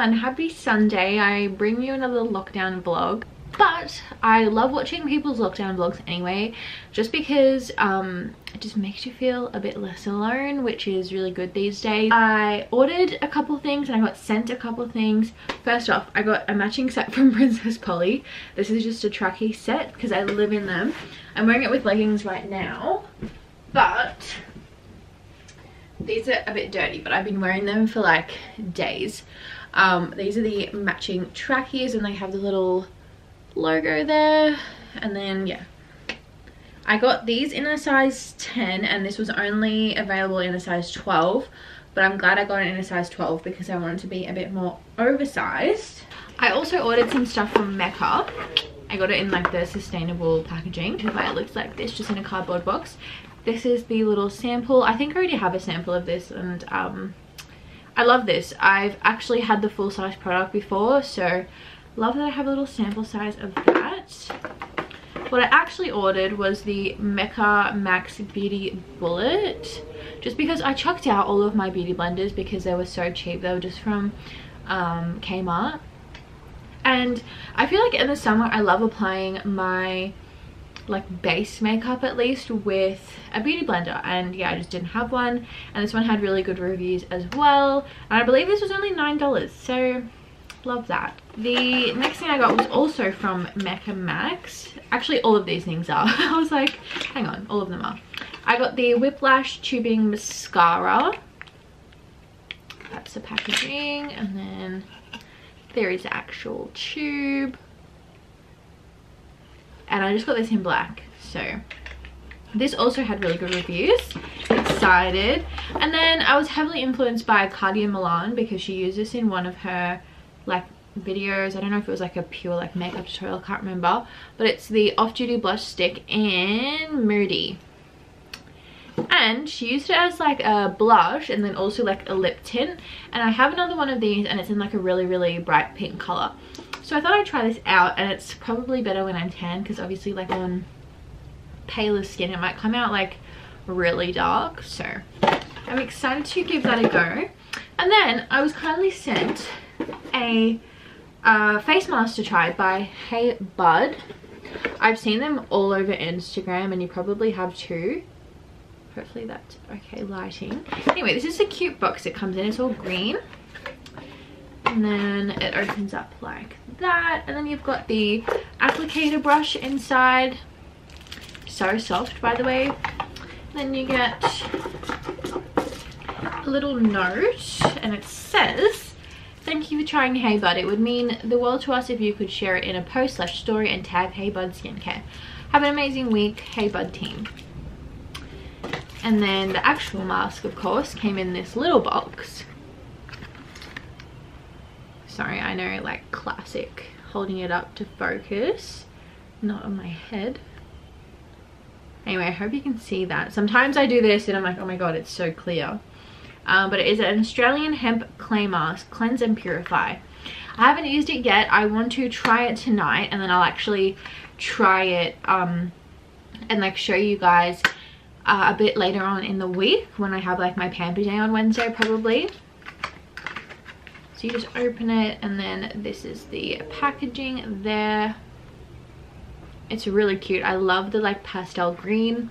everyone, happy Sunday. I bring you another lockdown vlog. But I love watching people's lockdown vlogs anyway, just because um, it just makes you feel a bit less alone, which is really good these days. I ordered a couple things and I got sent a couple things. First off, I got a matching set from Princess Polly. This is just a trackie set because I live in them. I'm wearing it with leggings right now, but these are a bit dirty, but I've been wearing them for like days. Um, these are the matching trackies and they have the little logo there. And then, yeah. I got these in a size 10 and this was only available in a size 12. But I'm glad I got it in a size 12 because I wanted to be a bit more oversized. I also ordered some stuff from Mecca. I got it in like the sustainable packaging. It looks like this, just in a cardboard box this is the little sample i think i already have a sample of this and um i love this. I've actually had the full size product before so love that i have a little sample size of that. What i actually ordered was the mecca max beauty bullet just because i chucked out all of my beauty blenders because they were so cheap. They were just from um kmart. And i feel like in the summer i love applying my like base makeup at least with a beauty blender. And yeah I just didn't have one. And this one had really good reviews as well. And I believe this was only nine dollars. So love that. The next thing I got was also from Mecca Max. Actually all of these things are. I was like hang on all of them are. I got the Whiplash Tubing Mascara. That's the packaging. And then there is the actual tube and I just got this in black so. This also had really good reviews. Excited. And then I was heavily influenced by Cartia Mallan because she used this in one of her like videos. I don't know if it was like a pure like makeup tutorial I can't remember. But it's the off-duty blush stick in Moody. And she used it as like a blush and then also like a lip tint. And I have another one of these and it's in like a really really bright pink color so I thought I'd try this out and it's probably better when I'm tan because obviously like on paler skin it might come out like really dark. So I'm excited to give that a go. And then I was kindly sent a uh, face mask to try by Hey Bud. I've seen them all over Instagram and you probably have too. Hopefully that's okay lighting. Anyway, this is a cute box it comes in. It's all green and then it opens up like that. And then you've got the applicator brush inside. So soft by the way. Then you get a little note and it says thank you for trying hey bud. It would mean the world to us if you could share it in a post slash story and tag hey bud skincare. Have an amazing week hey bud team. And then the actual mask of course came in this little box sorry i know like classic holding it up to focus. Not on my head. Anyway i hope you can see that. Sometimes i do this and i'm like oh my god it's so clear. Um, but it is an australian hemp clay mask cleanse and purify. I haven't used it yet. I want to try it tonight and then i'll actually try it um, and like show you guys uh, a bit later on in the week when i have like my pamper day on wednesday probably so you just open it and then this is the packaging there. It's really cute. I love the like pastel green.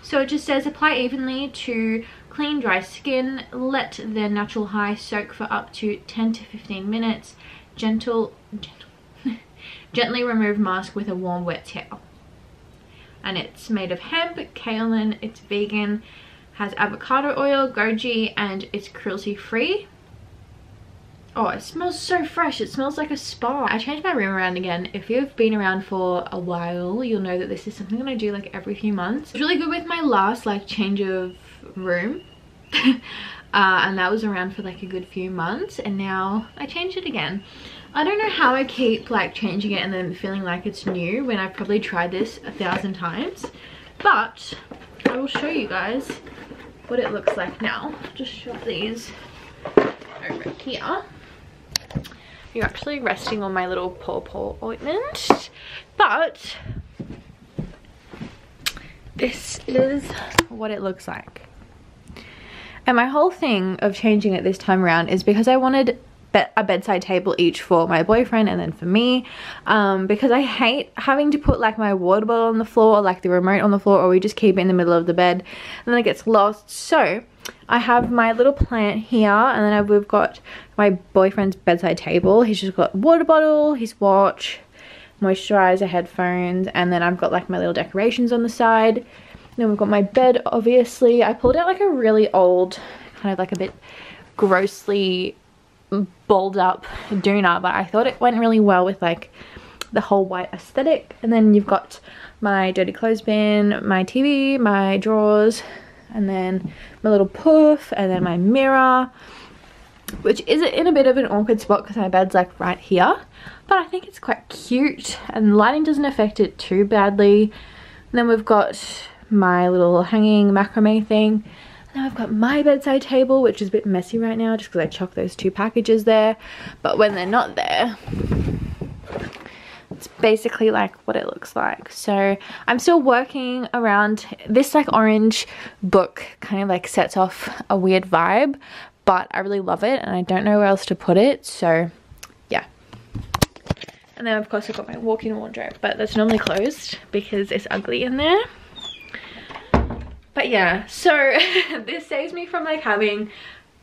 So it just says apply evenly to clean dry skin. Let the natural high soak for up to 10 to 15 minutes. Gentle, gentle gently remove mask with a warm wet towel. And it's made of hemp, kaolin, it's vegan, has avocado oil, goji, and it's cruelty free. Oh, it smells so fresh. It smells like a spa. I changed my room around again. If you've been around for a while, you'll know that this is something that I do like every few months. It's really good with my last like change of room. uh, and that was around for like a good few months and now I changed it again. I don't know how I keep like changing it and then feeling like it's new when I've probably tried this a thousand times. But I will show you guys what it looks like now. Just shove these over here you're actually resting on my little pawpaw ointment. But this is what it looks like. And my whole thing of changing it this time around is because I wanted a bedside table each for my boyfriend and then for me. Um, because I hate having to put like my water bottle on the floor or like the remote on the floor or we just keep it in the middle of the bed and then it gets lost. So I have my little plant here and then we've got my boyfriend's bedside table. He's just got water bottle his watch moisturizer headphones and then I've got like my little decorations on the side. Then we've got my bed obviously. I pulled out like a really old kind of like a bit grossly balled up doona but I thought it went really well with like the whole white aesthetic. And then you've got my dirty clothes bin my TV my drawers and then my little poof and then my mirror which is in a bit of an awkward spot because my bed's like right here. But I think it's quite cute and the lighting doesn't affect it too badly. And then we've got my little hanging macrame thing now I've got my bedside table, which is a bit messy right now just because I chucked those two packages there. But when they're not there, it's basically like what it looks like. So I'm still working around this like orange book kind of like sets off a weird vibe, but I really love it and I don't know where else to put it. So yeah. And then of course I've got my walk-in wardrobe, but that's normally closed because it's ugly in there yeah. So this saves me from like having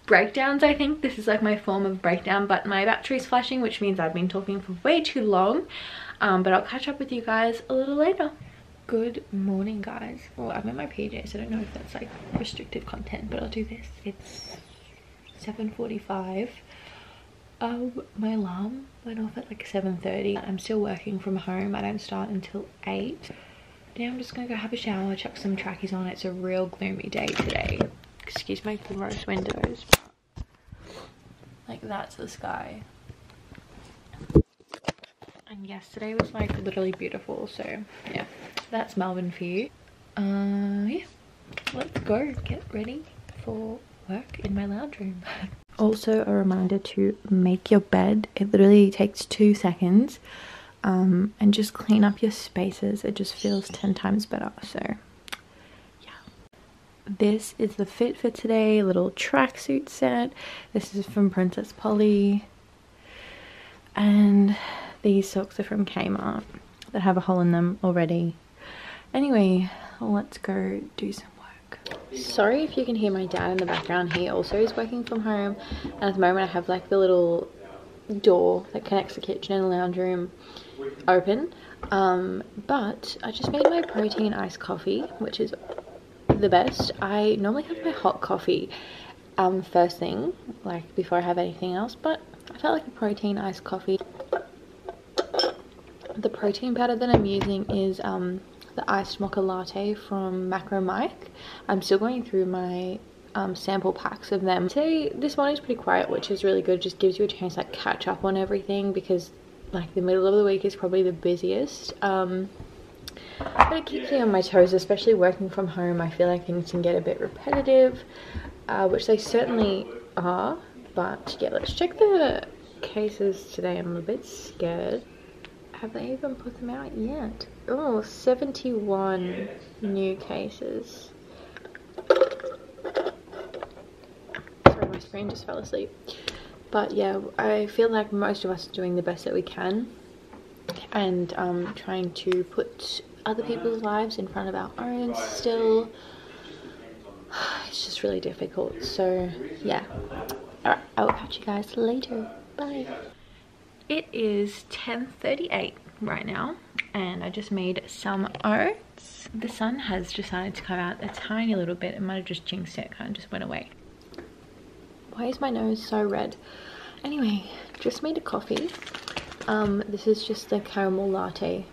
breakdowns i think. This is like my form of breakdown but my battery's flashing which means i've been talking for way too long. Um, but i'll catch up with you guys a little later. Good morning guys. Well i'm in my pjs i don't know if that's like restricted content but i'll do this. It's 7:45. um my alarm went off at like 7:30. i'm still working from home. I don't start until 8 now I'm just gonna go have a shower, chuck some trackies on. It's a real gloomy day today. Excuse my gross windows. Like that's the sky. And yesterday was like literally beautiful. So yeah, that's Melbourne for you. Uh, yeah, let's go get ready for work in my lounge room. also a reminder to make your bed. It literally takes two seconds um, and just clean up your spaces. It just feels 10 times better. So yeah. This is the fit for today, little tracksuit set. This is from Princess Polly. And these socks are from Kmart that have a hole in them already. Anyway, let's go do some work. Sorry if you can hear my dad in the background. He also is working from home. And at the moment I have like the little door that connects the kitchen and the lounge room open um, but I just made my protein iced coffee which is the best I normally have my hot coffee um, first thing like before I have anything else but I felt like a protein iced coffee the protein powder that I'm using is um, the iced mocha latte from Macro Mike I'm still going through my um, sample packs of them. Today, this morning is pretty quiet, which is really good. Just gives you a chance to like catch up on everything because like the middle of the week is probably the busiest. Um, but it keeps me on my toes, especially working from home. I feel like things can get a bit repetitive, uh, which they certainly are. But yeah, let's check the cases today. I'm a bit scared. Have they even put them out yet? Oh, 71 new cases. Sorry, my screen just fell asleep but yeah i feel like most of us are doing the best that we can and um, trying to put other people's lives in front of our own still. It's just really difficult. So yeah. All right i will catch you guys later. Bye. It is 10:38 right now and i just made some oats. The sun has decided to come out a tiny little bit. It might have just jinxed it kind of just went away why is my nose so red? Anyway, just made a coffee. Um, this is just the caramel latte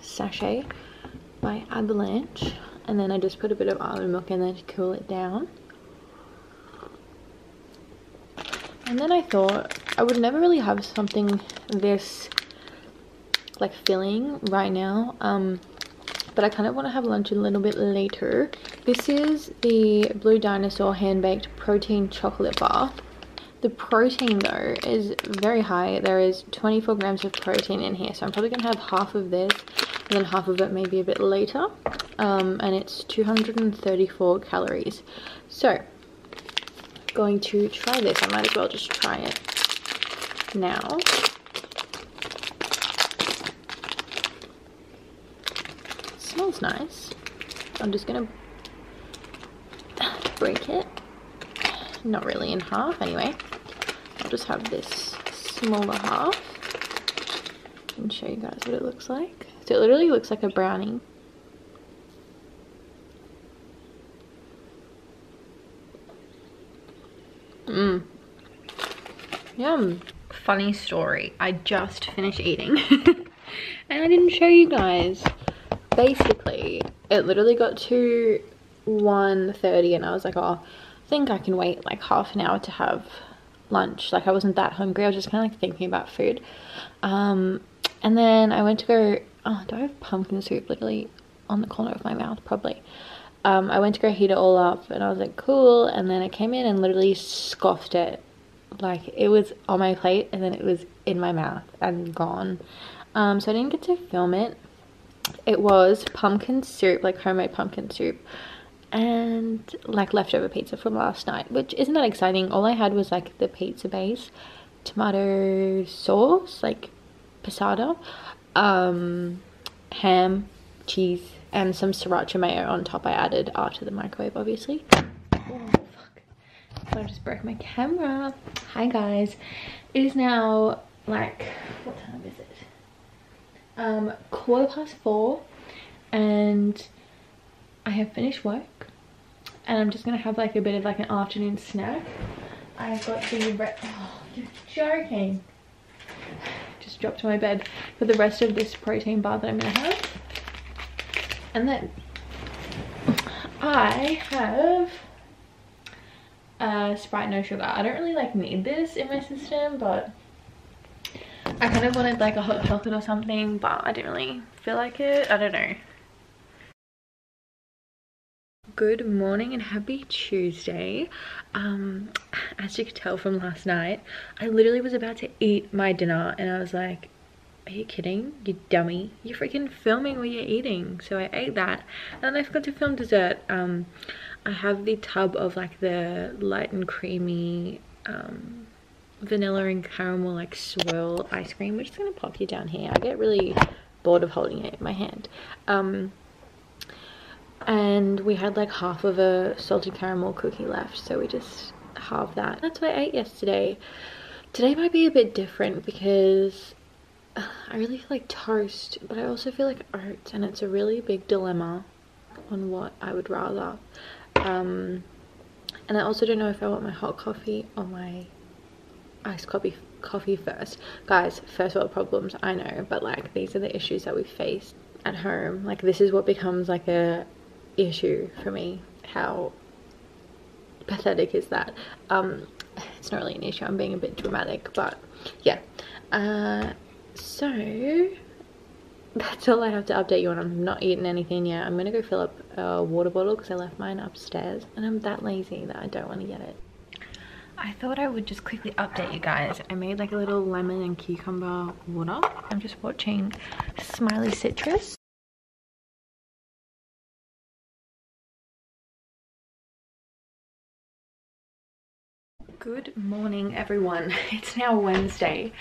sachet by Avalanche. And then I just put a bit of almond milk in there to cool it down. And then I thought I would never really have something this like filling right now. Um, but I kind of want to have lunch a little bit later. This is the Blue Dinosaur hand-baked protein chocolate bar. The protein though is very high. There is 24 grams of protein in here. So I'm probably going to have half of this and then half of it maybe a bit later. Um, and it's 234 calories. So, going to try this. I might as well just try it. now. It nice. I'm just gonna break it. Not really in half anyway. I'll just have this smaller half and show you guys what it looks like. So it literally looks like a brownie. Mmm. Yum. Funny story. I just finished eating and I didn't show you guys. Basically, it literally got to 1.30 and I was like, oh, I think I can wait like half an hour to have lunch. Like I wasn't that hungry. I was just kind of like thinking about food. Um, and then I went to go, oh, do I have pumpkin soup literally on the corner of my mouth? Probably. Um, I went to go heat it all up and I was like, cool. And then I came in and literally scoffed it. Like it was on my plate and then it was in my mouth and gone. Um, so I didn't get to film it. It was pumpkin soup, like homemade pumpkin soup and like leftover pizza from last night, which isn't that exciting. All I had was like the pizza base, tomato sauce, like passata, um, ham, cheese, and some sriracha mayo on top I added after the microwave, obviously. Oh, fuck. I just broke my camera. Hi guys. It is now like, what time is it? Um, quarter past four and I have finished work and I'm just gonna have like a bit of like an afternoon snack. I've got the oh, joking. Just dropped to my bed for the rest of this protein bar that I'm gonna have. And then I have uh, Sprite no sugar. I don't really like need this in my system, but I kind of wanted like a hot chocolate or something, but I didn't really feel like it. I don't know. Good morning and happy tuesday. Um as you could tell from last night i literally was about to eat my dinner and i was like are you kidding? You dummy. You're freaking filming while you're eating. So i ate that. And then i forgot to film dessert. Um i have the tub of like the light and creamy um vanilla and caramel like swirl ice cream which is gonna pop you down here. I get really bored of holding it in my hand. Um and we had like half of a salted caramel cookie left so we just halved that. That's what i ate yesterday. Today might be a bit different because i really feel like toast but i also feel like oats and it's a really big dilemma on what i would rather. Um and i also don't know if i want my hot coffee or my iced coffee coffee first guys first world problems i know but like these are the issues that we face at home like this is what becomes like a issue for me. How pathetic is that? Um, it's not really an issue. I'm being a bit dramatic, but yeah. Uh, so that's all I have to update you on. I'm not eating anything yet. I'm gonna go fill up a water bottle because I left mine upstairs and I'm that lazy that I don't want to get it. I thought I would just quickly update you guys. I made like a little lemon and cucumber water. I'm just watching Smiley Citrus. Good morning everyone. It's now Wednesday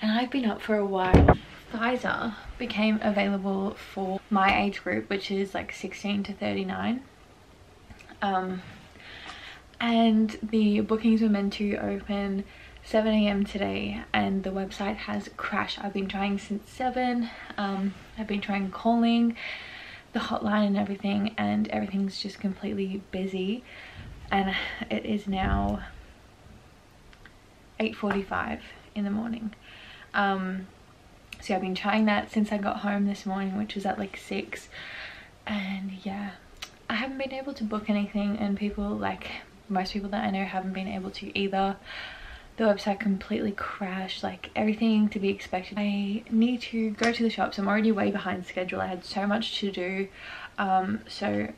and I've been up for a while. Pfizer became available for my age group which is like 16 to 39 um, and the bookings were meant to open 7 a.m. today and the website has crashed. I've been trying since 7. Um, I've been trying calling the hotline and everything and everything's just completely busy and it is now 8.45 in the morning. Um, so I've been trying that since I got home this morning, which was at like 6. And yeah, I haven't been able to book anything and people like most people that I know haven't been able to either. The website completely crashed, like everything to be expected. I need to go to the shops. I'm already way behind schedule. I had so much to do. Um, so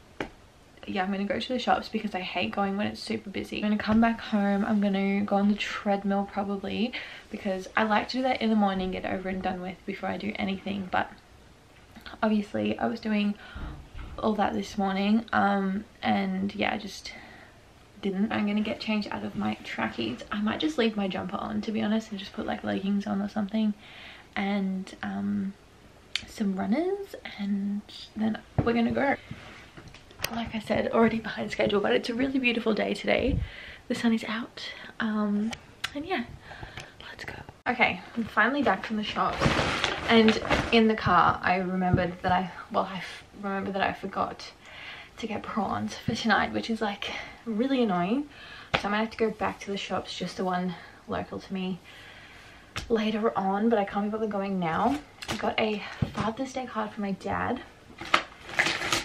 yeah i'm gonna go to the shops because i hate going when it's super busy i'm gonna come back home i'm gonna go on the treadmill probably because i like to do that in the morning get over and done with before i do anything but obviously i was doing all that this morning um and yeah I just didn't. I'm gonna get changed out of my trackies. I might just leave my jumper on to be honest and just put like leggings on or something and um, some runners and then we're gonna go. Like I said, already behind schedule, but it's a really beautiful day today. The sun is out um, and yeah, let's go. Okay, I'm finally back from the shop and in the car I remembered that I, well I remember that I forgot to get prawns for tonight, which is like really annoying. So I might have to go back to the shops, just the one local to me later on, but I can't be bothered going now. I got a Father's Day card for my dad.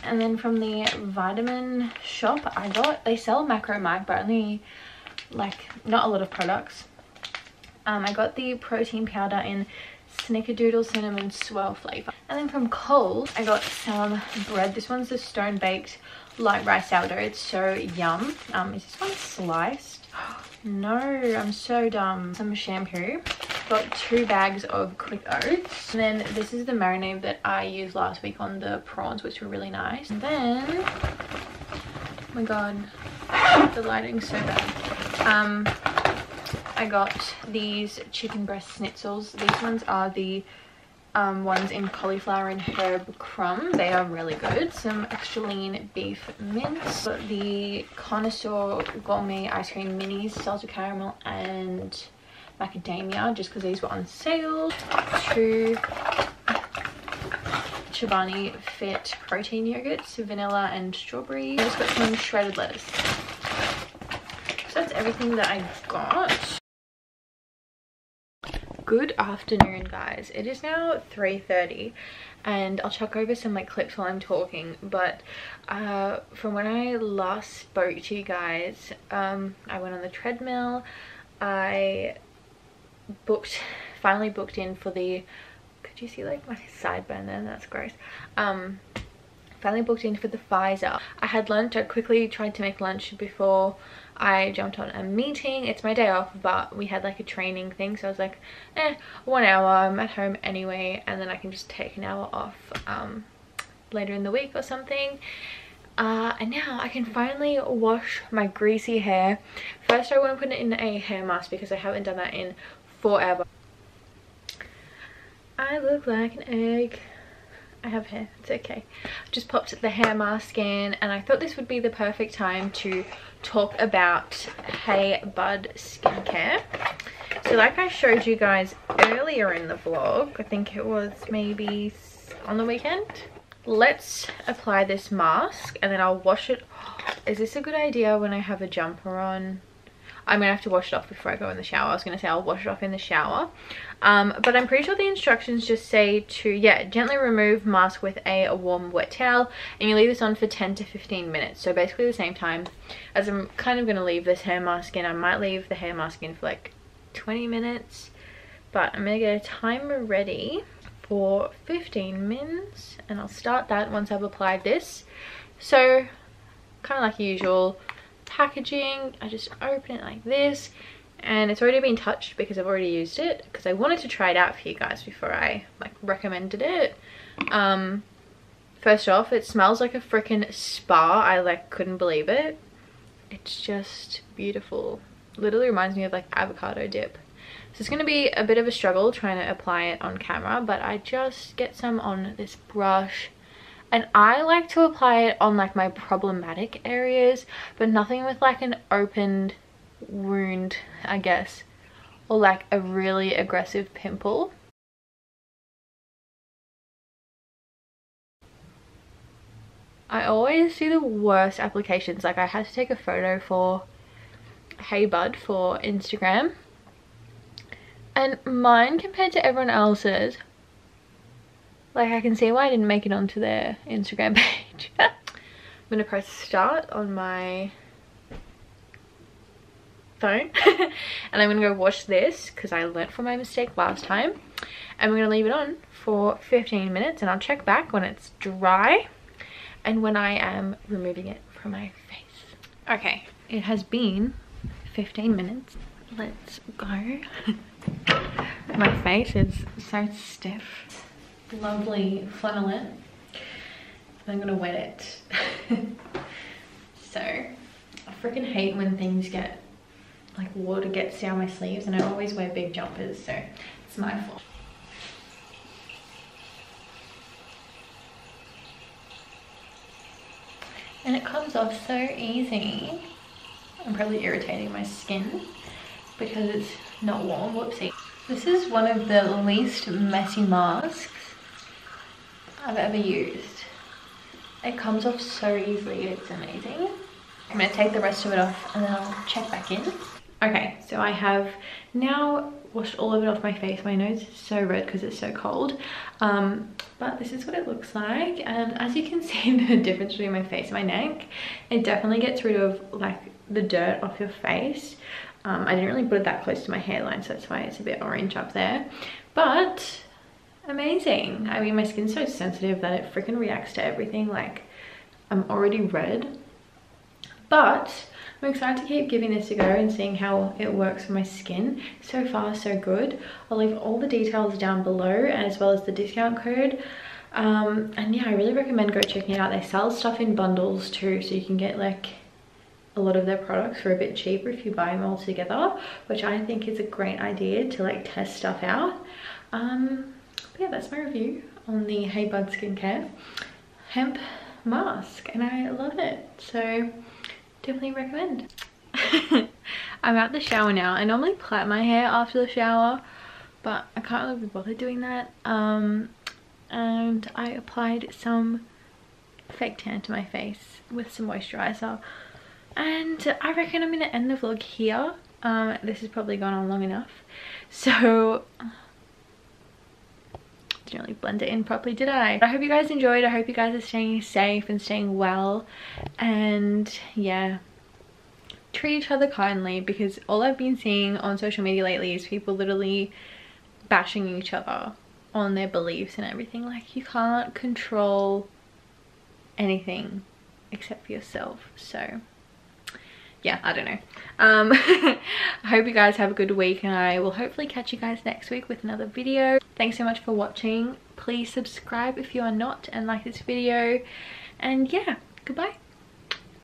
And then from the vitamin shop, I got, they sell Macro Mike, but only like not a lot of products. Um, I got the protein powder in Snickerdoodle Cinnamon Swirl flavor. And then from Coles, I got some bread. This one's the Stone Baked Light Rice Sourdough. It's so yum. Um, is this one sliced? No, I'm so dumb. Some shampoo. Got two bags of quick oats. And then this is the marinade that I used last week on the prawns, which were really nice. And then, oh my god, the lighting's so bad. Um, I got these chicken breast schnitzels. These ones are the um, ones in cauliflower and herb crumb. They are really good. Some extra lean beef mince. The connoisseur gourmet ice cream minis, salted caramel and macadamia just because these were on sale. Two Chobani Fit protein yogurts, vanilla and strawberry. I just got some shredded lettuce. So that's everything that I got good afternoon guys. It is now 3:30, and i'll chuck over some like clips while i'm talking but uh, from when i last spoke to you guys um, i went on the treadmill. I booked finally booked in for the could you see like my sideburn there? That's gross. Um finally booked in for the Pfizer. I had lunch, I quickly tried to make lunch before I jumped on a meeting. It's my day off, but we had like a training thing. So I was like, eh, one hour, I'm at home anyway. And then I can just take an hour off um, later in the week or something. Uh, and now I can finally wash my greasy hair. First I want to put it in a hair mask because I haven't done that in forever. I look like an egg. I have hair, it's okay. Just popped the hair mask in and I thought this would be the perfect time to talk about Hey Bud skincare. So like I showed you guys earlier in the vlog, I think it was maybe on the weekend. Let's apply this mask and then I'll wash it. Is this a good idea when I have a jumper on? I'm gonna have to wash it off before I go in the shower. I was gonna say I'll wash it off in the shower. Um, but I'm pretty sure the instructions just say to, yeah, gently remove mask with a, a warm wet towel and you leave this on for 10 to 15 minutes. So basically the same time as I'm kind of gonna leave this hair mask in. I might leave the hair mask in for like 20 minutes, but I'm gonna get a timer ready for 15 minutes and I'll start that once I've applied this. So kind of like usual, packaging. I just open it like this and it's already been touched because I've already used it because I wanted to try it out for you guys before I like recommended it. Um, first off, it smells like a freaking spa. I like couldn't believe it. It's just beautiful. Literally reminds me of like avocado dip. So it's going to be a bit of a struggle trying to apply it on camera, but I just get some on this brush and I like to apply it on like my problematic areas but nothing with like an opened wound I guess or like a really aggressive pimple. I always do the worst applications. Like I had to take a photo for Hey Bud for Instagram. And mine compared to everyone else's like I can see why I didn't make it onto their Instagram page. I'm going to press start on my phone and I'm going to go wash this because I learnt from my mistake last time. And we're going to leave it on for 15 minutes and I'll check back when it's dry and when I am removing it from my face. Okay, it has been 15 minutes. Let's go. my face is so stiff lovely flannelette. I'm gonna wet it. so I freaking hate when things get like water gets down my sleeves and I always wear big jumpers so it's my fault. And it comes off so easy. I'm probably irritating my skin because it's not warm, whoopsie. This is one of the least messy masks I've ever used. It comes off so easily, it's amazing. I'm gonna take the rest of it off and then I'll check back in. Okay, so I have now washed all of it off my face. My nose is so red because it's so cold. Um, but this is what it looks like. And as you can see the difference between my face and my neck, it definitely gets rid of like the dirt off your face. Um, I didn't really put it that close to my hairline, so that's why it's a bit orange up there. But amazing. I mean, my skin's so sensitive that it freaking reacts to everything. Like, I'm already red. But I'm excited to keep giving this a go and seeing how it works for my skin. So far, so good. I'll leave all the details down below as well as the discount code. Um, and yeah, I really recommend go checking it out. They sell stuff in bundles too, so you can get like a lot of their products for a bit cheaper if you buy them all together, which I think is a great idea to like test stuff out. Um, yeah, that's my review on the Hey Bud Skincare hemp mask and I love it. So definitely recommend. I'm at the shower now. I normally plait my hair after the shower, but I can't really be bothered doing that. Um, and I applied some fake tan to my face with some moisturizer and I reckon I'm gonna end the vlog here um, this has probably gone on long enough so didn't really blend it in properly did I? I hope you guys enjoyed. I hope you guys are staying safe and staying well. And yeah. Treat each other kindly because all I've been seeing on social media lately is people literally bashing each other on their beliefs and everything. Like you can't control anything except for yourself. So yeah, I don't know. Um, I hope you guys have a good week and I will hopefully catch you guys next week with another video. Thanks so much for watching. Please subscribe if you are not and like this video. And yeah, goodbye.